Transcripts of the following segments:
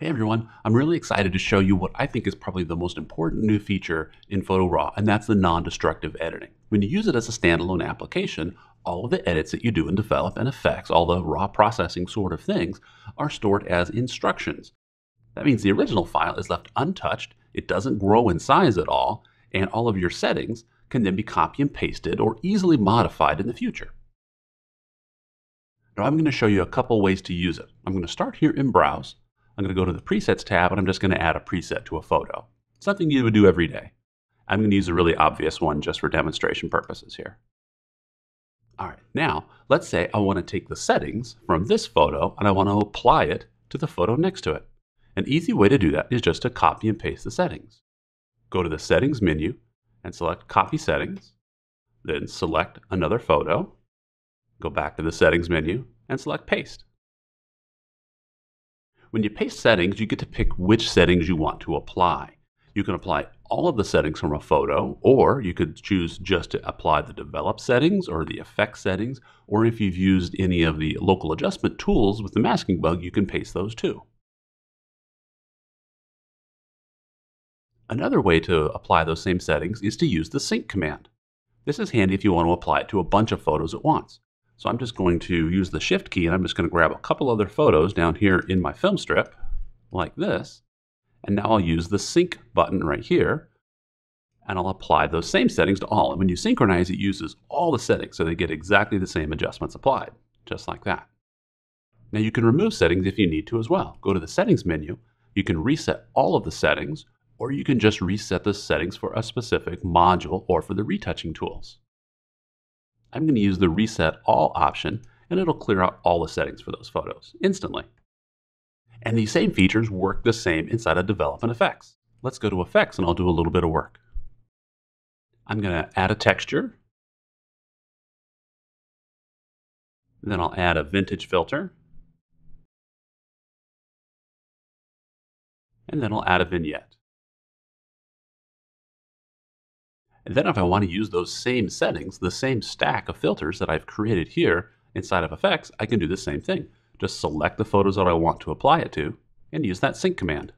Hey everyone, I'm really excited to show you what I think is probably the most important new feature in Photo Raw, and that's the non-destructive editing. When you use it as a standalone application, all of the edits that you do in Develop and Effects, all the raw processing sort of things, are stored as instructions. That means the original file is left untouched, it doesn't grow in size at all, and all of your settings can then be copy and pasted or easily modified in the future. Now I'm going to show you a couple ways to use it. I'm going to start here in Browse, I'm going to go to the Presets tab and I'm just going to add a preset to a photo. Something you would do every day. I'm going to use a really obvious one just for demonstration purposes here. All right, now let's say I want to take the settings from this photo and I want to apply it to the photo next to it. An easy way to do that is just to copy and paste the settings. Go to the Settings menu and select Copy Settings, then select another photo, go back to the Settings menu and select Paste. When you paste settings, you get to pick which settings you want to apply. You can apply all of the settings from a photo, or you could choose just to apply the develop settings or the effect settings, or if you've used any of the local adjustment tools with the masking bug, you can paste those too. Another way to apply those same settings is to use the sync command. This is handy if you want to apply it to a bunch of photos at once. So I'm just going to use the shift key and I'm just going to grab a couple other photos down here in my film strip like this. And now I'll use the sync button right here and I'll apply those same settings to all. And when you synchronize, it uses all the settings so they get exactly the same adjustments applied, just like that. Now you can remove settings if you need to as well. Go to the settings menu, you can reset all of the settings, or you can just reset the settings for a specific module or for the retouching tools. I'm going to use the Reset All option, and it'll clear out all the settings for those photos instantly. And these same features work the same inside of Develop and Effects. Let's go to Effects, and I'll do a little bit of work. I'm going to add a texture. Then I'll add a vintage filter. And then I'll add a vignette. Then if I want to use those same settings, the same stack of filters that I've created here inside of Effects, I can do the same thing. Just select the photos that I want to apply it to and use that sync command.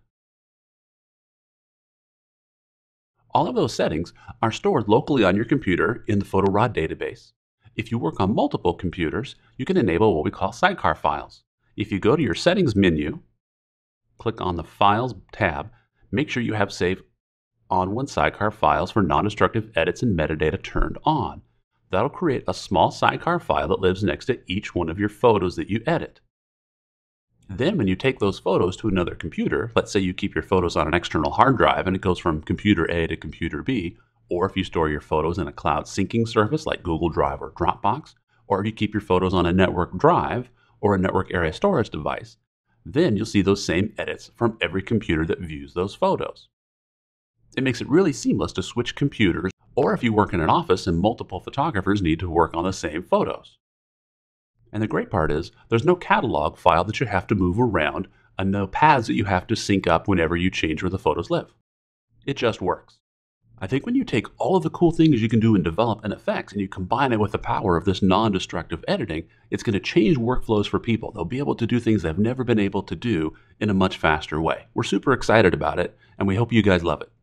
All of those settings are stored locally on your computer in the PhotoRAW database. If you work on multiple computers, you can enable what we call sidecar files. If you go to your Settings menu, click on the Files tab, make sure you have Save ON1 sidecar files for non-destructive edits and metadata turned on. That'll create a small sidecar file that lives next to each one of your photos that you edit. Then when you take those photos to another computer, let's say you keep your photos on an external hard drive and it goes from computer A to computer B, or if you store your photos in a cloud syncing service like Google Drive or Dropbox, or you keep your photos on a network drive or a network area storage device, then you'll see those same edits from every computer that views those photos. It makes it really seamless to switch computers, or if you work in an office and multiple photographers need to work on the same photos. And the great part is, there's no catalog file that you have to move around and no paths that you have to sync up whenever you change where the photos live. It just works. I think when you take all of the cool things you can do in Develop and Effects and you combine it with the power of this non-destructive editing, it's going to change workflows for people. They'll be able to do things they've never been able to do in a much faster way. We're super excited about it, and we hope you guys love it.